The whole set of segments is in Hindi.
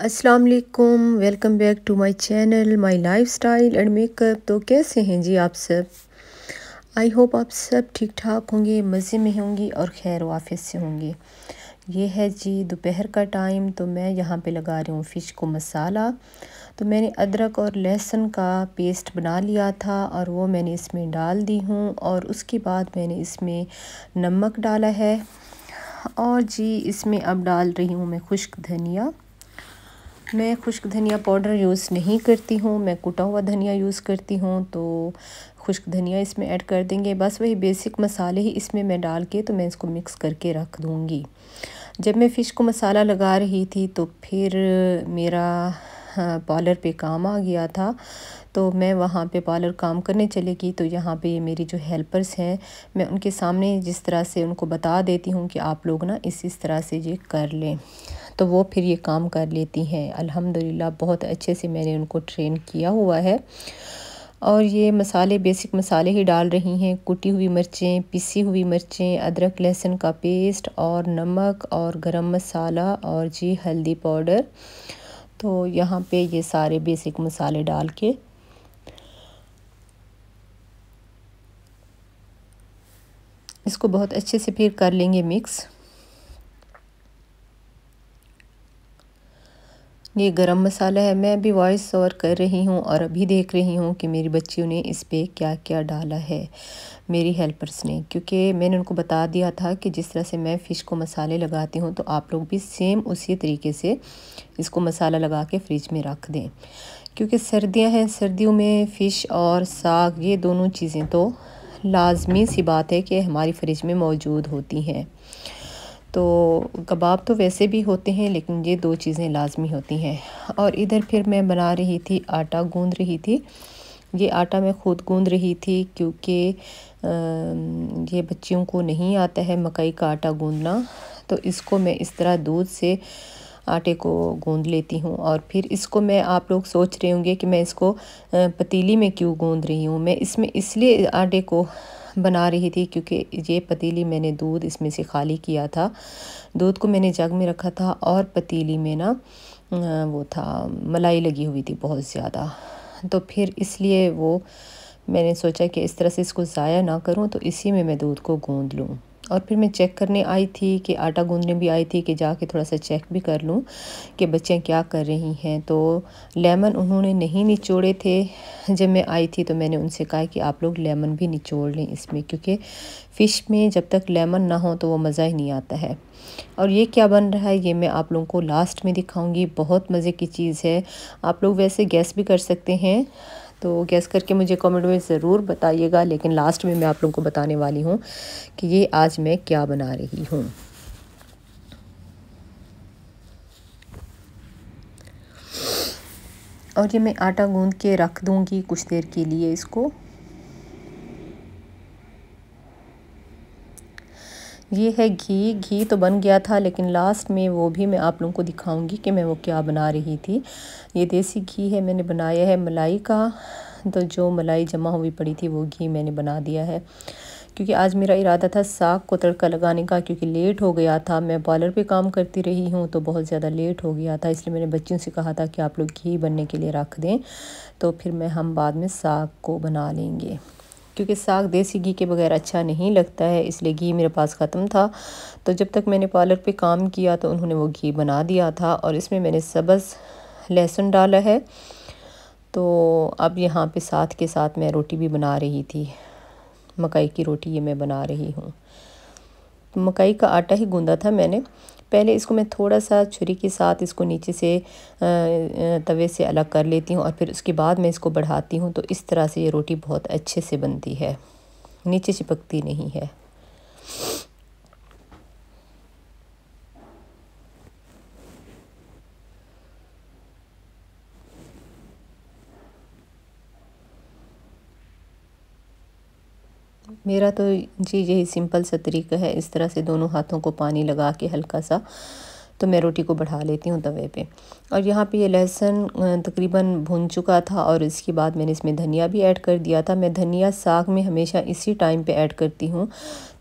अस्सलाम वालेकुम welcome back to my channel my lifestyle and makeup तो कैसे हैं जी आप सब? आई होप आप सब ठीक ठाक होंगे, मज़े में होंगी और खैर वाफिस से होंगे। ये है जी दोपहर का टाइम तो मैं यहाँ पे लगा रही हूँ फ़िश को मसाला। तो मैंने अदरक और लहसुन का पेस्ट बना लिया था और वो मैंने इसमें डाल दी हूँ और उसके बाद मैंने इसमें नमक डाला है। और जी इसमें अब डाल रही हूँ मैं खुश्क धनिया। मैं खुश्क धनिया पाउडर यूज़ नहीं करती हूँ, मैं कुटा हुआ धनिया यूज़ करती हूँ तो खुश्क धनिया इसमें ऐड कर देंगे। बस वही बेसिक मसाले ही इसमें मैं डाल के तो मैं इसको मिक्स करके रख दूँगी। जब मैं फ़िश को मसाला लगा रही थी तो फिर मेरा पार्लर पे काम आ गया था। तो मैं वहाँ पे पार्लर काम करने चले गई। तो यहाँ पे ये मेरी जो हेल्पर्स हैं, मैं उनके सामने जिस तरह से उनको बता देती हूँ कि आप लोग ना इस इस तरह से ये कर लें। तो वो फिर ये काम कर लेती हैं। अल्हम्दुलिल्लाह, बहुत अच्छे से मैंने उनको ट्रेन किया हुआ है। और ये मसाले, बेसिक मसाले ही डाल रही हैं। कुटी हुई मिर्चें, पिसी हुई मिर्चें, अदरक, लहसुन का पेस्ट और नमक और गरम मसाला और जी हल्दी पाउडर। तो यहाँ पे ये सारे बेसिक मसाले डाल के इसको बहुत अच्छे से फिर कर लेंगे मिक्स ये गरम मसाला है। मैं अभी वॉइस ओवर कर रही हूँ और अभी देख रही हूँ कि मेरी बच्चियों ने इस पर क्या क्या डाला है मेरी हेल्पर्स ने। क्योंकि मैंने उनको बता दिया था कि जिस तरह से मैं फ़िश को मसाले लगाती हूँ तो आप लोग भी सेम उसी तरीके से इसको मसाला लगा के फ्रिज में रख दें। क्योंकि सर्दियाँ हैं, सर्दियों में फ़िश और साग, ये दोनों चीज़ें तो लाजमी सी बात है कि हमारी फ्रिज में मौजूद होती हैं। तो कबाब तो वैसे भी होते हैं, लेकिन ये दो चीज़ें लाजमी होती हैं। और इधर फिर मैं बना रही थी आटा, गूंद रही थी। ये आटा मैं ख़ुद गूंद रही थी, क्योंकि ये बच्चियों को नहीं आता है मकई का आटा गूंदना। तो इसको मैं इस तरह दूध से आटे को गूंद लेती हूँ। और फिर इसको मैं, आप लोग सोच रहे होंगे कि मैं इसको पतीली में क्यों गूंद रही हूँ? मैं इसमें इसलिए आटे को बना रही थी क्योंकि ये पतीली मैंने दूध इसमें से खाली किया था। दूध को मैंने जग में रखा था और पतीली में ना वो था, मलाई लगी हुई थी बहुत ज़्यादा। तो फिर इसलिए वो मैंने सोचा कि इस तरह से इसको ज़ाया ना करूँ तो इसी में मैं दूध को गूँध लूँ। और फिर मैं चेक करने आई थी कि आटा गूंदने भी आई थी कि जाके थोड़ा सा चेक भी कर लूँ कि बच्चे क्या कर रही हैं। तो लेमन उन्होंने नहीं निचोड़े थे। जब मैं आई थी तो मैंने उनसे कहा कि आप लोग लेमन भी निचोड़ लें इसमें, क्योंकि फ़िश में जब तक लेमन ना हो तो वो मज़ा ही नहीं आता है। और ये क्या बन रहा है, ये मैं आप लोगों को लास्ट में दिखाऊँगी। बहुत मज़े की चीज़ है। आप लोग वैसे गैस भी कर सकते हैं। तो गैस करके मुझे कमेंट में ज़रूर बताइएगा, लेकिन लास्ट में मैं आप लोगों को बताने वाली हूँ कि ये आज मैं क्या बना रही हूँ। और ये मैं आटा गूंद के रख दूँगी कुछ देर के लिए इसको। ये है घी। घी तो बन गया था, लेकिन लास्ट में वो भी मैं आप लोगों को दिखाऊँगी कि मैं वो क्या बना रही थी। ये देसी घी है, मैंने बनाया है मलाई का। तो जो मलाई जमा हुई पड़ी थी, वो घी मैंने बना दिया है। क्योंकि आज मेरा इरादा था साग को तड़का लगाने का, क्योंकि लेट हो गया था। मैं पार्लर पे काम करती रही हूँ तो बहुत ज़्यादा लेट हो गया था, इसलिए मैंने बच्चों से कहा था कि आप लोग घी बनने के लिए रख दें। तो फिर मैं हम बाद में साग को बना लेंगे। क्योंकि साग देसी घी के बगैर अच्छा नहीं लगता है, इसलिए घी मेरे पास ख़त्म था। तो जब तक मैंने पार्लर पे काम किया तो उन्होंने वो घी बना दिया था और इसमें मैंने सब्ज़, लहसुन डाला है। तो अब यहाँ पे साथ के साथ मैं रोटी भी बना रही थी। मकई की रोटी ये मैं बना रही हूँ। तो मकई का आटा ही गूँधा था मैंने। पहले इसको मैं थोड़ा सा छुरी के साथ इसको नीचे से तवे से अलग कर लेती हूँ और फिर उसके बाद मैं इसको बढ़ाती हूँ तो इस तरह से ये रोटी बहुत अच्छे से बनती है। नीचे चिपकती नहीं है। मेरा तो जी, यही सिंपल सा तरीका है, इस तरह से दोनों हाथों को पानी लगा के हल्का सा तो मैं रोटी को बढ़ा लेती हूँ तवे पे। और यहाँ पे ये लहसुन तकरीबन भुन चुका था और इसके बाद मैंने इसमें धनिया भी ऐड कर दिया था। मैं धनिया साग में हमेशा इसी टाइम पे ऐड करती हूँ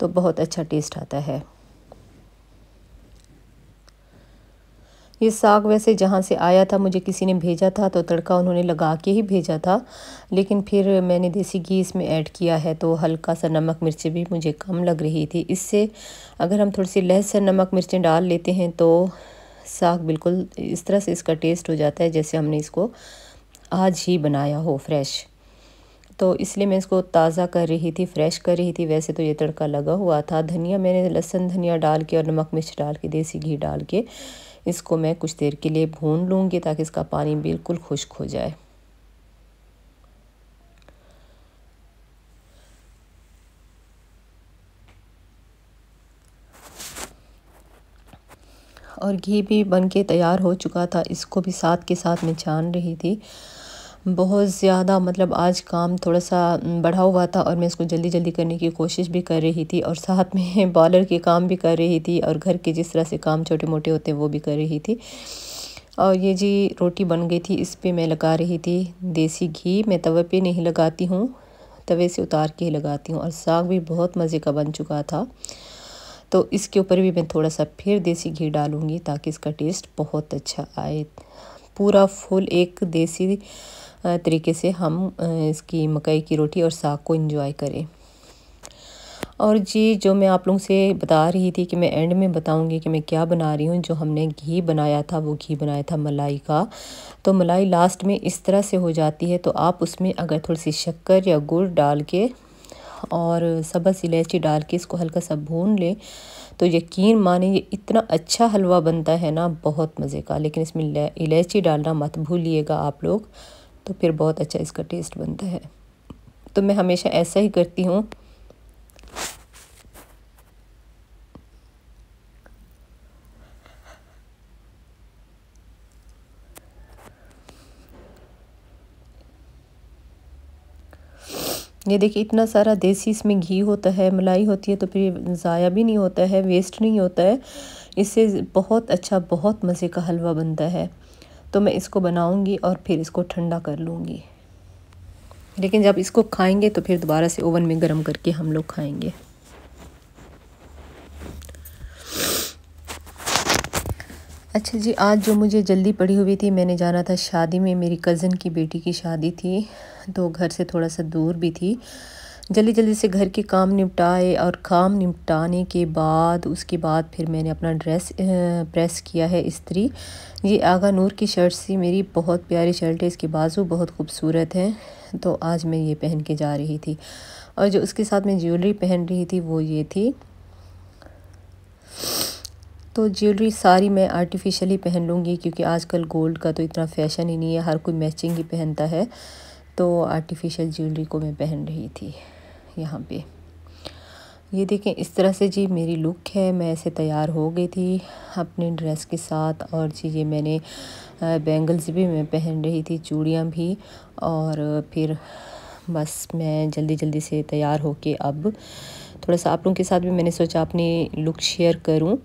तो बहुत अच्छा टेस्ट आता है। ये साग वैसे जहाँ से आया था, मुझे किसी ने भेजा था तो तड़का उन्होंने लगा के ही भेजा था। लेकिन फिर मैंने देसी घी इसमें ऐड किया है तो हल्का सा नमक मिर्ची भी मुझे कम लग रही थी। इससे अगर हम थोड़ी सी लहसुन, नमक, मिर्चें डाल लेते हैं तो साग बिल्कुल इस तरह से इसका टेस्ट हो जाता है, जैसे हमने इसको आज ही बनाया हो, फ्रेश। तो इसलिए मैं इसको ताज़ा कर रही थी फ्रेश कर रही थी। वैसे तो ये तड़का लगा हुआ था। धनिया मैंने लहसुन धनिया डाल के और नमक मिर्च डाल के, देसी घी डाल के इसको मैं कुछ देर के लिए भून लूँगी ताकि इसका पानी बिल्कुल खुश्क हो जाए। और घी भी बन के तैयार हो चुका था। इसको भी साथ के साथ मैं छान रही थी। बहुत ज़्यादा मतलब आज काम थोड़ा सा बढ़ा हुआ था और मैं इसको जल्दी जल्दी करने की कोशिश भी कर रही थी और साथ में बॉलर के काम भी कर रही थी और घर के जिस तरह से काम छोटे मोटे होते हैं वो भी कर रही थी। और ये जी रोटी बन गई थी, इस पर मैं लगा रही थी देसी घी। मैं तवे पे नहीं लगाती हूँ, तवे से उतार के ही लगाती हूँ और साग भी बहुत मज़े का बन चुका था। तो इसके ऊपर भी मैं थोड़ा सा फिर देसी घी डालूँगी ताकि इसका टेस्ट बहुत अच्छा आए। पूरा फुल एक देसी तरीके से हम इसकी मकई की रोटी और साग को इंजॉय करें। और जी, जो मैं आप लोगों से बता रही थी कि मैं एंड में बताऊँगी कि मैं क्या बना रही हूँ, जो हमने घी बनाया था, वो घी बनाया था मलाई का। तो मलाई लास्ट में इस तरह से हो जाती है तो आप उसमें अगर थोड़ी सी शक्कर या गुड़ डाल के और सबस इलायची डाल के इसको हल्का सा भून लें तो यकीन माने ये इतना अच्छा हलवा बनता है ना, बहुत मज़े का। लेकिन इसमें इलायची डालना मत भूलिएगा आप लोग। तो फिर बहुत अच्छा इसका टेस्ट बनता है। तो मैं हमेशा ऐसा ही करती हूँ। ये देखिए, इतना सारा देसी इसमें घी होता है, मलाई होती है तो फिर ज़ाया भी नहीं होता है वेस्ट नहीं होता है। इससे बहुत अच्छा बहुत मज़े का हलवा बनता है। तो मैं इसको बनाऊँगी और फिर इसको ठंडा कर लूँगी। लेकिन जब इसको खाएँगे तो फिर दोबारा से ओवन में गर्म करके हम लोग खाएँगे। अच्छा जी, आज जो मुझे जल्दी पड़ी हुई थी, मैंने जाना था शादी में। मेरी कज़न की बेटी की शादी थी तो घर से थोड़ा सा दूर भी थी। जल्दी जल्दी से घर के काम निपटाए और काम निपटाने के बाद, उसके बाद फिर मैंने अपना ड्रेस प्रेस किया है इस्त्री। ये आगा नूर की शर्ट सी मेरी बहुत प्यारी शर्ट है, इसके बाजू बहुत खूबसूरत हैं। तो आज मैं ये पहन के जा रही थी। और जो उसके साथ मैं ज्वेलरी पहन रही थी वो ये थी। तो ज्वेलरी सारी मैं आर्टिफिशियली पहन लूँगी क्योंकि आजकल गोल्ड का तो इतना फ़ैशन ही नहीं है, हर कोई मैचिंग ही पहनता है। तो आर्टिफिशियल ज्वेलरी को मैं पहन रही थी। यहाँ पे। ये देखें, इस तरह से जी मेरी लुक है, मैं ऐसे तैयार हो गई थी अपने ड्रेस के साथ और जी ये मैंने बैंगल्स भी मैं पहन रही थी, चूड़ियाँ भी और फिर बस मैं जल्दी जल्दी से तैयार होके अब थोड़ा सा आप लोगों के साथ भी मैंने सोचा अपनी लुक शेयर करूँ।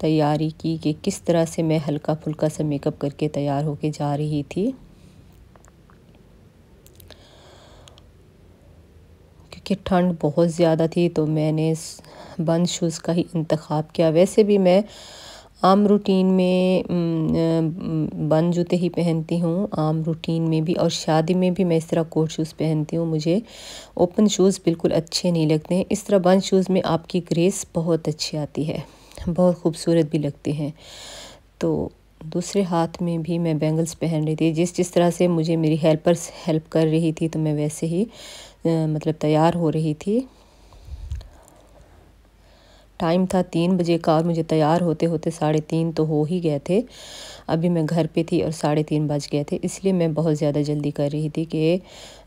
तैयारी की कि किस तरह से मैं हल्का फुल्का सा मेकअप करके तैयार होके जा रही थी। कि ठंड बहुत ज़्यादा थी तो मैंने बंद शूज़ का ही इंतखब किया। वैसे भी मैं आम रूटीन में बंद जूते ही पहनती हूँ। आम रूटीन में भी और शादी में भी मैं इस तरह कोट शूज़ पहनती हूँ। मुझे ओपन शूज़ बिल्कुल अच्छे नहीं लगते हैं। इस तरह बंद शूज़ में आपकी ग्रेस बहुत अच्छी आती है, बहुत खूबसूरत भी लगते हैं। तो दूसरे हाथ में भी मैं बैंगल्स पहन रही थी। जिस जिस तरह से मुझे मेरी हेल्पर्स हेल्प कर रही थी तो मैं वैसे ही मतलब तैयार हो रही थी। टाइम था तीन बजे का और मुझे तैयार होते होते साढ़े तीन तो हो ही गए थे। अभी मैं घर पे थी और साढ़े तीन बज गए थे, इसलिए मैं बहुत ज़्यादा जल्दी कर रही थी कि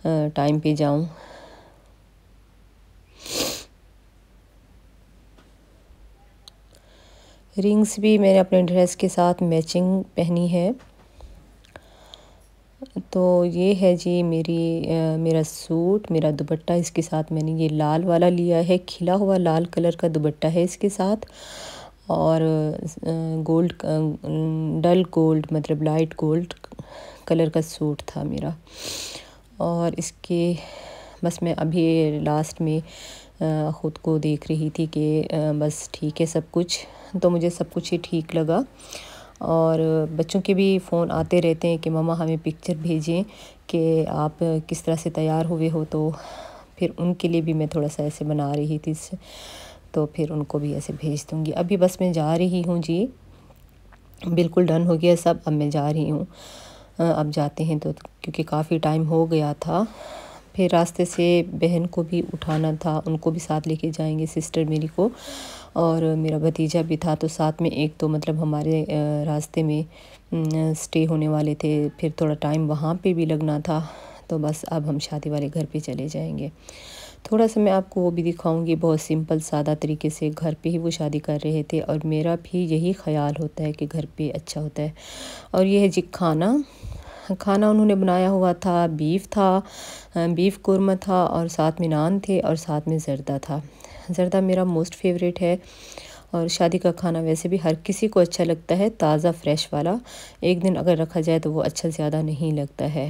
टाइम पे जाऊँ। रिंग्स भी मैंने अपने ड्रेस के साथ मैचिंग पहनी है। तो ये है जी मेरी आ, मेरा सूट मेरा दुपट्टा। इसके साथ मैंने ये लाल वाला लिया है खिला हुआ लाल कलर का दुपट्टा है इसके साथ। और गोल्ड डल गोल्ड मतलब लाइट गोल्ड कलर का सूट था मेरा। और इसके बस मैं अभी लास्ट में ख़ुद को देख रही थी कि बस ठीक है सब कुछ। तो मुझे सब कुछ ही ठीक लगा। और बच्चों के भी फ़ोन आते रहते हैं कि मम्मा हमें पिक्चर भेजें कि आप किस तरह से तैयार हुए हो तो फिर उनके लिए भी मैं थोड़ा सा ऐसे बना रही थी तो फिर उनको भी ऐसे भेज दूँगी। अभी बस मैं जा रही हूँ जी। बिल्कुल डन हो गया सब, अब मैं जा रही हूँ। अब जाते हैं तो क्योंकि काफ़ी टाइम हो गया था। फिर रास्ते से बहन को भी उठाना था, उनको भी साथ लेके जाएँगे सिस्टर मेरी को। और मेरा भतीजा भी था तो साथ में एक तो मतलब हमारे रास्ते में स्टे होने वाले थे, फिर थोड़ा टाइम वहाँ पे भी लगना था तो बस अब हम शादी वाले घर पे चले जाएँगे। थोड़ा सा मैं आपको वो भी दिखाऊँगी, बहुत सिंपल सादा तरीके से, घर पे ही वो शादी कर रहे थे, और मेरा भी यही ख्याल होता है कि घर पे अच्छा होता है। और ये है जी खाना खाना उन्होंने बनाया हुआ था, बीफ था बीफ कुरमा था और साथ में नान थे और साथ में ज़रदा था। ज़रदा मेरा मोस्ट फेवरेट है और शादी का खाना वैसे भी हर किसी को अच्छा लगता है, ताज़ा, फ्रेश वाला। एक दिन अगर रखा जाए तो वो अच्छा ज़्यादा नहीं लगता है।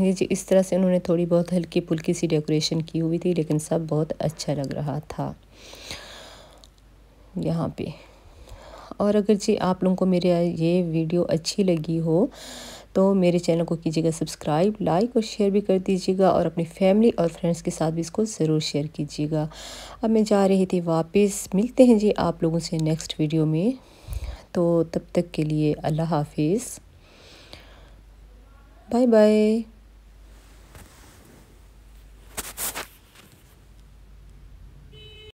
ये जी, इस तरह से उन्होंने थोड़ी बहुत हल्की फुल्की सी डेकोरेशन की हुई थी, लेकिन सब बहुत अच्छा लग रहा था। यहाँ पे। और अगर जी, आप लोगों को मेरे ये वीडियो अच्छी लगी हो तो मेरे चैनल को कीजिएगा सब्सक्राइब, लाइक और शेयर भी कर दीजिएगा और अपनी फैमिली और फ्रेंड्स के साथ भी इसको ज़रूर शेयर कीजिएगा। अब मैं जा रही थी वापस। मिलते हैं जी आप लोगों से नेक्स्ट वीडियो में। तो तब तक के लिए अल्लाह हाफिज़। Bye bye.